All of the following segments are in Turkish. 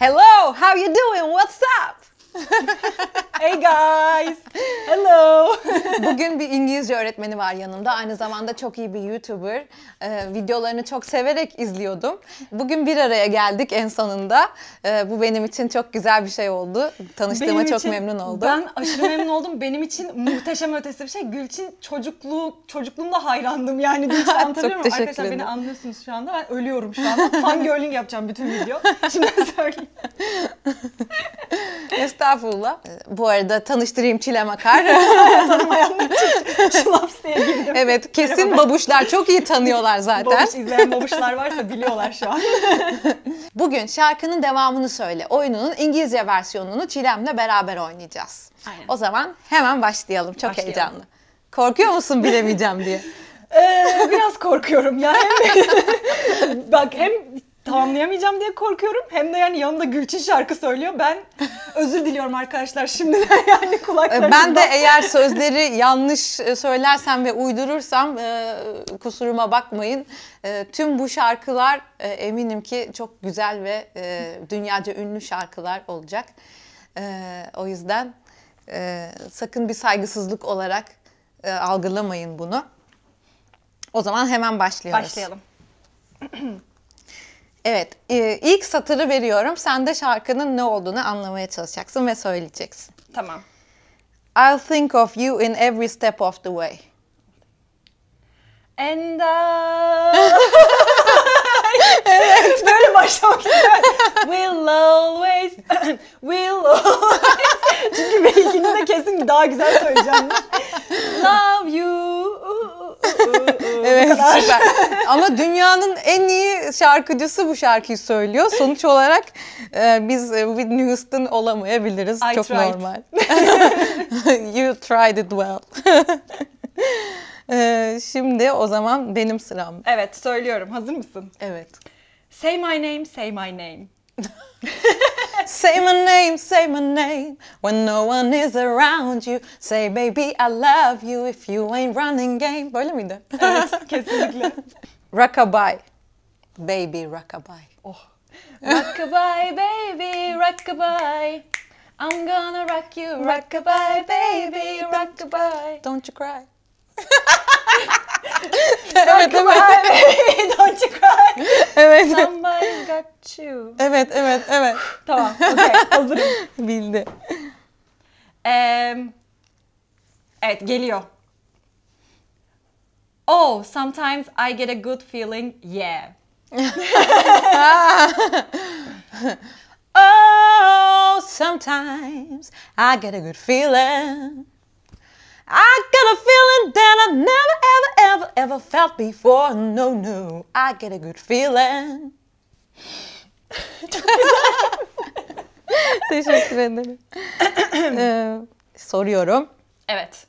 Hello, how you doing? What's up? Hey guys. Hello. Bugün bir İngilizce öğretmeni var yanımda. Aynı zamanda çok iyi bir YouTuber. Ee, videolarını çok severek izliyordum. Bugün bir araya geldik en sonunda. Ee, bu benim için çok güzel bir şey oldu. Tanıştığıma Benim çok için- memnun oldum. Ben aşırı memnun oldum. Benim için muhteşem ötesi bir şey. Gülçin çocukluğu, çocukluğumda hayrandım yani. Gülçin anlatabiliyor muyum? Arkadaşlar beni ederim. anlıyorsunuz şu anda. Ben ölüyorum şu anda. Fangirling yapacağım bütün video. Şimdi söyleyeyim. Estağfurullah. Ee, Bu arada tanıştırayım Çilem Akar. Tanımayanlar için şlaps diye girdim. evet kesin babuşlar çok iyi tanıyorlar zaten. Babuş izleyen babuşlar varsa biliyorlar şu an. Bugün şarkının devamını söyle. Oyununun İngilizce versiyonunu Çilem'le beraber oynayacağız. Aynen. O zaman hemen başlayalım. Çok Başlayalım. heyecanlı. Korkuyor musun bilemeyeceğim diye? Ee, biraz korkuyorum ya. Hem bak hem tamamlayamayacağım diye korkuyorum hem de yani yanında Gülçin şarkı söylüyor. Ben özür diliyorum arkadaşlar şimdiden yani kulaklarınızdan. Ben de eğer sözleri yanlış e, söylersem ve uydurursam e, kusuruma bakmayın. E, tüm bu şarkılar e, eminim ki çok güzel ve e, dünyaca ünlü şarkılar olacak. E, o yüzden e, sakın bir saygısızlık olarak e, algılamayın bunu. O zaman hemen başlıyoruz. Başlayalım. Evet, e, ilk satırı veriyorum. Sen de şarkının ne olduğunu anlamaya çalışacaksın ve söyleyeceksin. Tamam. I'll think of you in every step of the way. And I... evet. Böyle başlamak istiyorum. We'll always... we'll always... Çünkü belki de kesin daha güzel söyleyeceğim. Love you. Evet süper. Ama dünyanın en iyi şarkıcısı bu şarkıyı söylüyor. Sonuç olarak e, biz e, Whitney Houston olamayabiliriz. I Çok tried. normal. you tried it well. E, şimdi o zaman benim sıram. Evet söylüyorum. Hazır mısın? Evet. Say my name, say my name. Say my name, say my name when no one is around you. Say baby I love you if you ain't running game. Böyle miydi? Evet kesinlikle. Rockabye. Baby rockabye. Oh. Rockabye baby, rockabye. I'm gonna rock you, rockabye baby, rockabye. Don't you cry. evet, baby, don't you cry. evet. Somebody's got you. Evet, evet, evet. Tamam, okey, hazırım. Bildi. Em, evet, geliyor. Oh, sometimes I get a good feeling, yeah. Oh, sometimes I get a good feeling. I get a ever, felt before. No, no, I get a good feeling. Teşekkür ederim. Ee, soruyorum. Evet.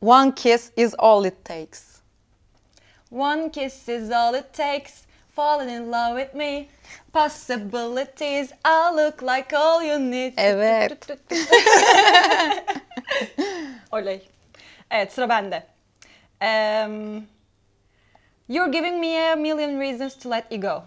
One kiss is all it takes. One kiss is all it takes. Falling in love with me. Possibilities. I look like all you need. Evet. Oley. Evet sıra bende. Um, you're giving me a million reasons to let you go.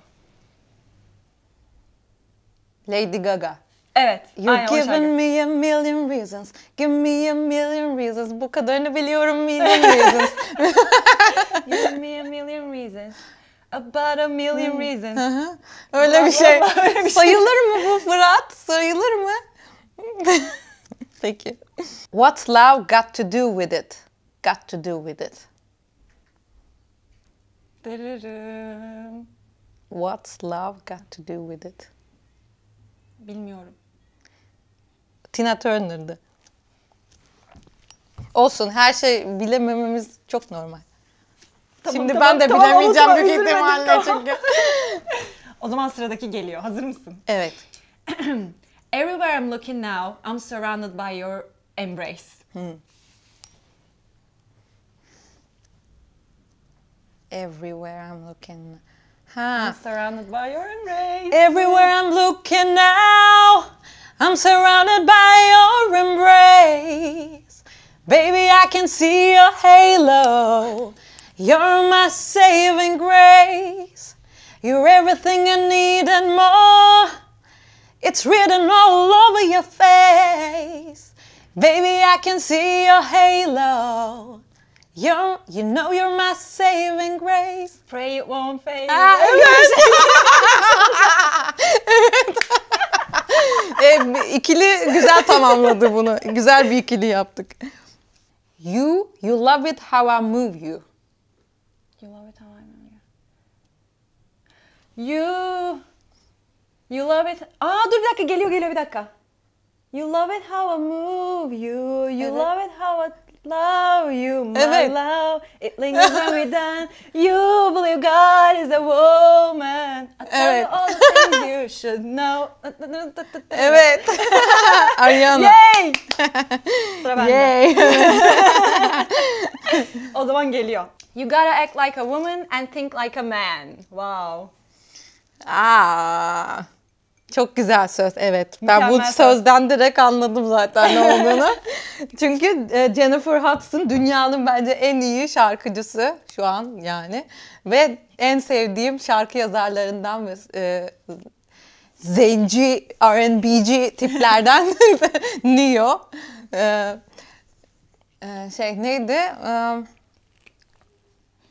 Lady Gaga. Evet. You're aynen o şarkı. giving me a million reasons. Give me a million reasons. Bu kadarını biliyorum million reasons. Give me a million reasons. About a million reasons. Hı, Öyle bir şey. Vallahi öyle bir şey. Sayılır mı bu Fırat? Sayılır mı? Peki. What's love got to do with it? Got to do with it. Dırırım. What's love got to do with it? Bilmiyorum. Tina Turner'dı. Olsun her şey bilemememiz çok normal. Tamam, Şimdi tamam, ben de tamam, bilemeyeceğim unutma, büyük üzülmedim, ihtimalle tamam. çünkü. O zaman sıradaki geliyor. Hazır mısın? Evet. Everywhere I'm looking now, I'm surrounded by your embrace. Everywhere I'm looking. I'm surrounded by your embrace. Everywhere I'm looking now, I'm surrounded by your embrace. Baby, I can see your halo. You're my saving grace. You're everything I need and more. It's written all over your face. Baby, I can see your halo. You're, you know you're my saving grace. Pray it won't fade. Aa, evet. evet. e, ikili güzel tamamladı bunu. Güzel bir ikili yaptık. You, you love it how I move you. You love it how I know you. You You love it. Aa dur bir dakika geliyor geliyor bir dakika. You love it how I move you. You Evet. love it how I love you. My Evet. love. It lingers when we're done. You believe God is a woman. I tell Evet. you all the things you should know. Evet. Ariana. Yay! Sıra bende. Yay. O zaman geliyor. You gotta act like a woman and think like a man. Wow. Aa, çok güzel söz. Evet. Ben bu Mükemmel söz. sözden direkt anladım zaten ne olduğunu. Çünkü e, Jennifer Hudson dünyanın bence en iyi şarkıcısı şu an yani. Ve en sevdiğim şarkı yazarlarından ve e, zenci R&B'ci tiplerden Neo. E, e, şey neydi? Um,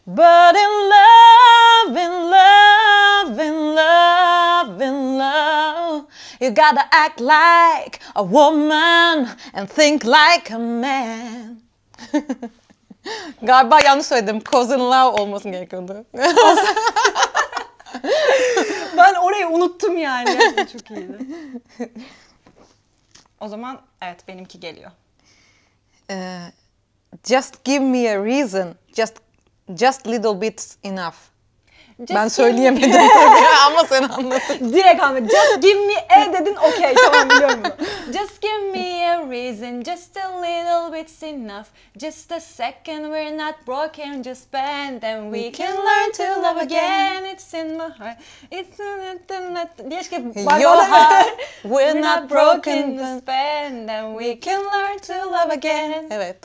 But in love, in love, in love, in love, you gotta act like a woman and think like a man. Galiba yanlış söyledim. Cause in love olmasın gerekiyordu. Ben orayı unuttum yani. Gerçekten çok iyiydi. O zaman evet benimki geliyor. Eh, just give me a reason. Just just little bit enough. Just ben söyleyemedim tabii ama sen anladın. Direkt anladım. Just give me a dedin okey tamam biliyorum bunu. Just give me a reason, just a little bit's enough. Just a second we're not broken, just bend and we can learn to love again. It's in my heart. It's diye işte Your heart, we're not broken. just bend and we can learn to love again. Evet.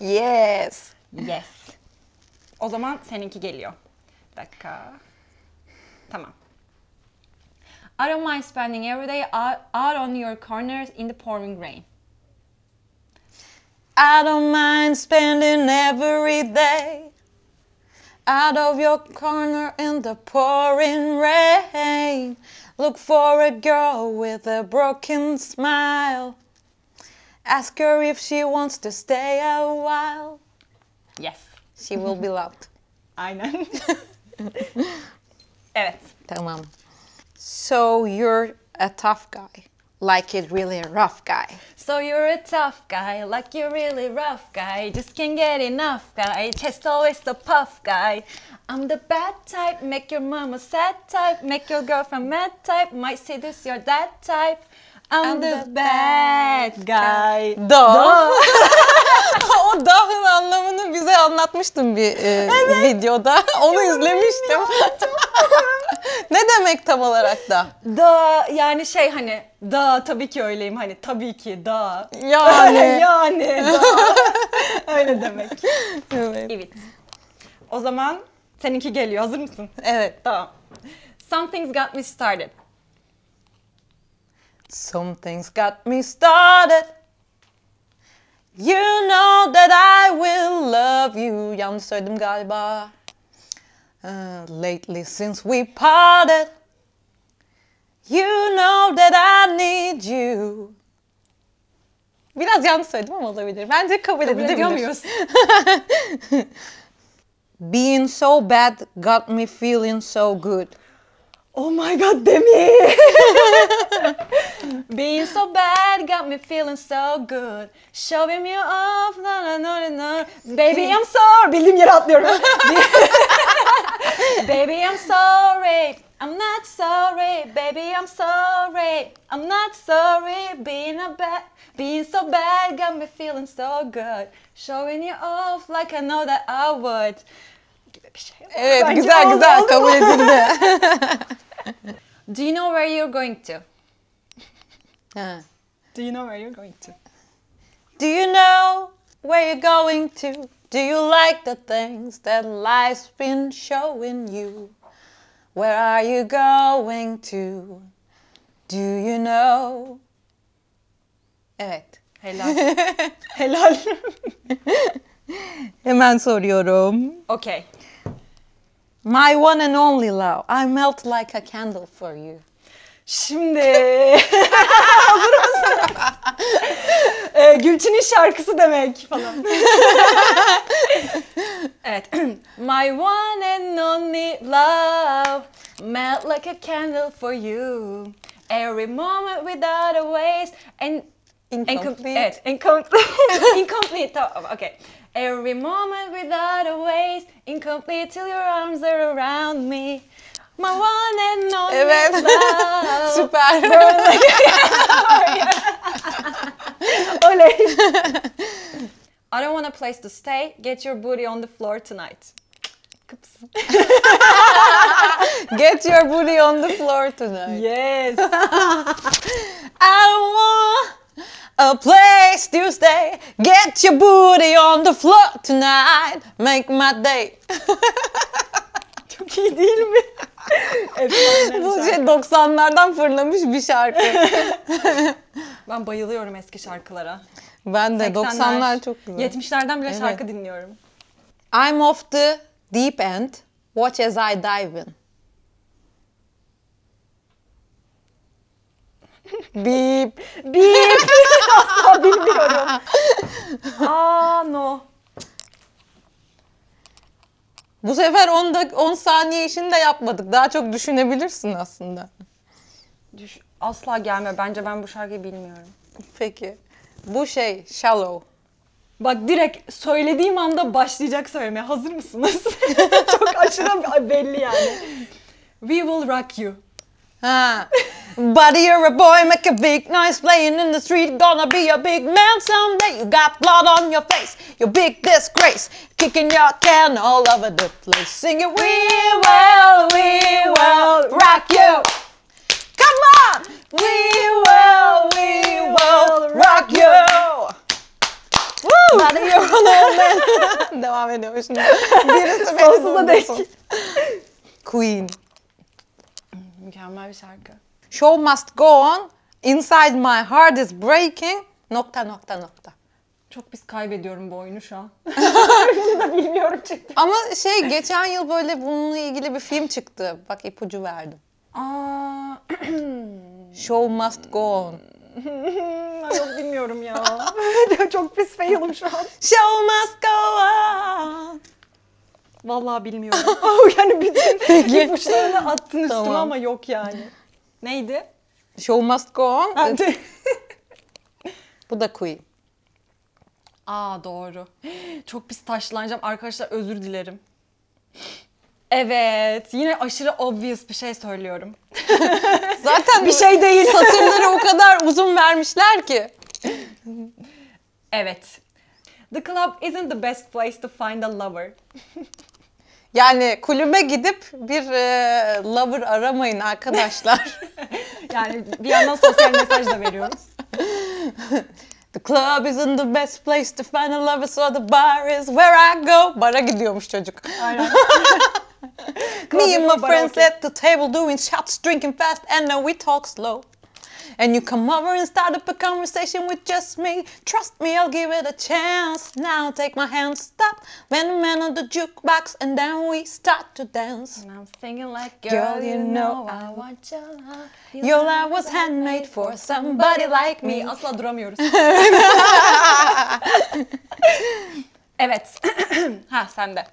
yes. Yes. O zaman seninki geliyor. Bir dakika. Tamam. I don't mind spending every day out, on your corners in the pouring rain. I don't mind spending every day out of your corner in the pouring rain. Look for a girl with a broken smile. Ask her if she wants to stay a while. Yes. She will be loved. Aynen. evet. Tamam. So you're a tough guy. Like it really a rough guy. So you're a tough guy, like you're really rough guy. Just can't get enough guy, just always the puff guy. I'm the bad type, make your mama sad type, make your girlfriend mad type, might seduce your dad type. I'm, the, bad guy. Da. o dahın anlamını bize anlatmıştın bir e, videoda. Onu izlemiştim. ne demek tam olarak da? Da yani şey hani da tabii ki öyleyim hani tabii ki da. Yani. yani da. Öyle demek. evet. Evet. O zaman seninki geliyor. Hazır mısın? evet. Tamam. Something's got me started. Something's got me started. You know that I will love you. Yanlış söyledim galiba. Uh, lately since we parted. You know that I need you. Biraz yanlış söyledim ama olabilir. Bence kabul, Kabul edilebilir. Being so bad got me feeling so good. Oh my god Demi. Being so bad got me feeling so good. Showing you off, no no no no. Baby I'm sorry. Bildiğim yere atlıyorum. Baby I'm sorry. I'm not sorry. Baby I'm sorry. I'm not sorry. Being a bad, being so bad got me feeling so good. Showing you off like I know that I would. Gibi bir şey. Evet Bence güzel oldu, güzel oldu kabul edildi. Do you know where you're going to? Ha. Do you know where you're going to? Do you know where you're going to? Do you like the things that life's been showing you? Where are you going to? Do you know? Evet. Helal. Helal. Hemen soruyorum. Okey. My one and only love. I melt like a candle for you. Şimdi mısın? ee, Gülçin'in şarkısı demek falan. evet. My one and only love melt like a candle for you. Every moment without a waste and Incomplete. evet, eh, incomplete. incomplete. Tamam, oh, okay. Every moment without a waste, incomplete till your arms are around me. My one and only eh, Evet. love. Süper. Oley. I don't want a place to stay. Get your booty on the floor tonight. Get your booty on the floor tonight. Yes. I don't want a place to stay. Get your booty on the floor tonight. Make my day. Çok iyi değil mi? Bu şey şarkı. 90'lardan fırlamış bir şarkı. Ben bayılıyorum eski şarkılara. Ben de 80'ler, 90'lar çok güzel. 70'lerden bile Evet. şarkı dinliyorum. I'm off the deep end. Watch as I dive in. Beep. Bip. Asla bilmiyorum. Aa no. Bu sefer 10 dak 10 saniye işini de yapmadık. Daha çok düşünebilirsin aslında. Düş asla gelme. Bence ben bu şarkıyı bilmiyorum. Peki. Bu şey Shallow. Bak direkt söylediğim anda başlayacak söylemeye. Hazır mısınız? Çok aşırı belli yani. We will rock you. Ha. Buddy, you're a boy, make a big noise playing in the street. Gonna be a big man someday. You got blood on your face, you big disgrace. Kicking your can all over the place. Singing, We will, we will rock you. Come on! We will, we will rock you. Woo! Buddy, you're an old man. Devam ediyor şimdi. Birisi beni Sonsuza dek. Queen. Mükemmel bir şarkı. Show must go on. Inside my heart is breaking. Nokta nokta nokta. Çok biz kaybediyorum bu oyunu şu an. Bilmiyorum çünkü. Ama şey geçen yıl böyle bununla ilgili bir film çıktı. Bak ipucu verdim. Aa, Show must go on. Yok bilmiyorum ya. Çok pis fail'ım şu an. Show must go on. Vallahi bilmiyorum. yani bütün ipuçlarını attın üstüme Tamam. ama yok yani. Neydi? Show must go on. Hadi. Bu da Queen. Aa doğru. Çok pis taşlanacağım. Arkadaşlar özür dilerim. Evet. Yine aşırı obvious bir şey söylüyorum. Zaten Bir şey değil. satırları o kadar uzun vermişler ki. Evet. The club isn't the best place to find a lover. Yani kulübe gidip bir e, lover aramayın arkadaşlar. Yani bir yandan sosyal mesaj da veriyoruz. The club isn't the best place to find a lover, so the bar is where I go. Bara gidiyormuş çocuk. Aynen. Me and my friends at the table doing shots, drinking fast, and then we talk slow. And you come over and start up a conversation with just me. Trust me, I'll give it a chance. Now take my hand, stop, when the man on the jukebox, and then we start to dance. And I'm thinking like, Girl, girl, you you know know I want your love. Your love was handmade for somebody like me. Asla duramıyoruz. evet. ha sende.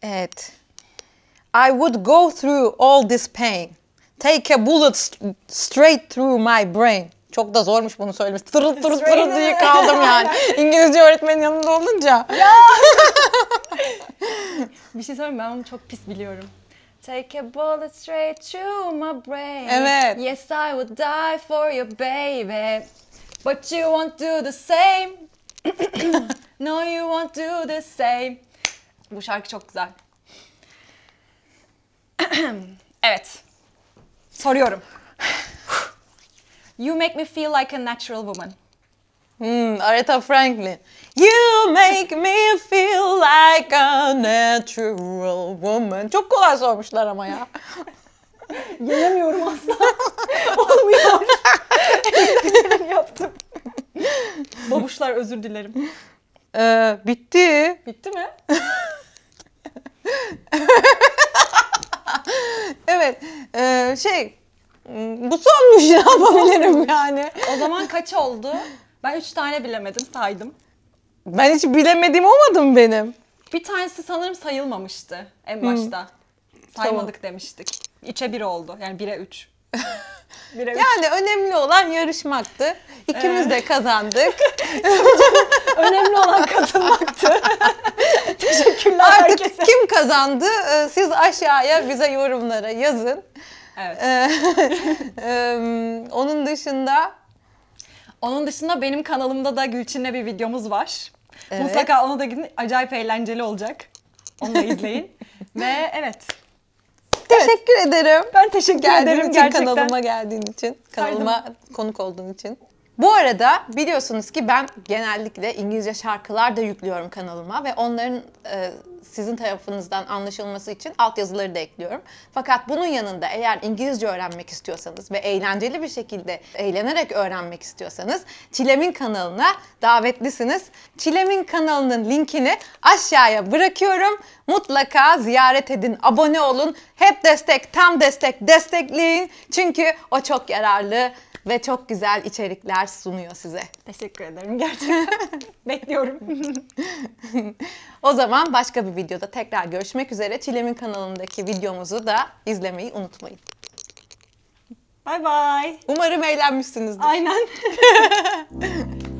Evet. I would go through all this pain. Take a bullet st- straight through my brain. Çok da zormuş bunu söylemesi. Tırıl tırıl tırıl diye kaldım yani. İngilizce öğretmenin yanında olunca. Bir şey söyleyeyim ben onu çok pis biliyorum. Take a bullet straight through my brain. Evet. Yes, I would die for you, baby. But you won't do the same. no, you won't do the same. Bu şarkı çok güzel. evet. Soruyorum. You make me feel like a natural woman. Hmm, Aretha Franklin. You make me feel like a natural woman. Çok kolay sormuşlar ama ya. Yiyemiyorum asla. Olmuyor. Elimden yaptım. Babuşlar özür dilerim. Ee, bitti. Bitti mi? evet. E, şey hmm, bu sonmuş ne yapabilirim yani. o zaman kaç oldu? Ben üç tane bilemedim saydım. Ben hiç bilemediğim olmadı mı benim? Bir tanesi sanırım sayılmamıştı en başta. Hmm. Saymadık tamam. demiştik. 3'e 1 oldu. Yani 1'e 3. Yani önemli olan yarışmaktı. İkimiz de kazandık. Önemli olan katılmaktı. Teşekkürler Artık herkese. kim kazandı? Ee, Siz aşağıya bize yorumlara yazın. Evet. Ee, onun dışında Onun dışında benim kanalımda da Gülçin'le bir videomuz var. Evet. Mutlaka ona da gidin. Acayip eğlenceli olacak. Onu da izleyin. Ve evet. Teşekkür ederim. Ben teşekkür Geldiğin ederim için, gerçekten. kanalıma geldiğin için, kanalıma konuk olduğun için. Bu arada biliyorsunuz ki ben genellikle İngilizce şarkılar da yüklüyorum kanalıma ve onların e, sizin tarafınızdan anlaşılması için altyazıları da ekliyorum. Fakat bunun yanında eğer İngilizce öğrenmek istiyorsanız ve eğlenceli bir şekilde eğlenerek öğrenmek istiyorsanız Çilem'in kanalına davetlisiniz. Çilem'in kanalının linkini aşağıya bırakıyorum. Mutlaka ziyaret edin, abone olun. Hep destek, tam destek, destekleyin. Çünkü o çok yararlı ve çok güzel içerikler sunuyor size. Teşekkür ederim gerçekten. Bekliyorum. O zaman başka bir videoda tekrar görüşmek üzere. Çilem'in kanalındaki videomuzu da izlemeyi unutmayın. Bay bay. Umarım eğlenmişsinizdir. Aynen.